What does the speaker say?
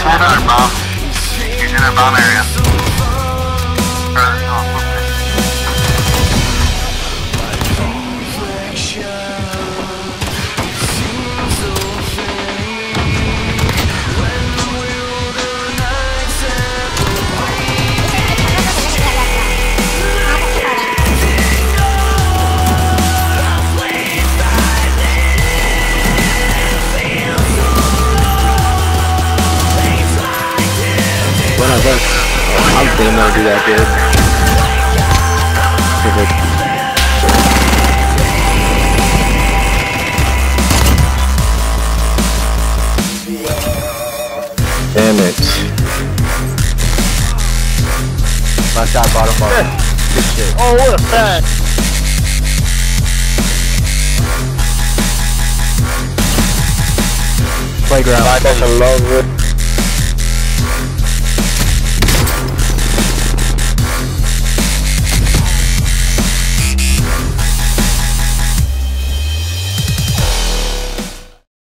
He's in our bomb. He's in our bomb area. When I was, I didn't know to do that good. Damn it. Last shot, bottom bar. Good shit. Oh, what a pass. Playground. I love it.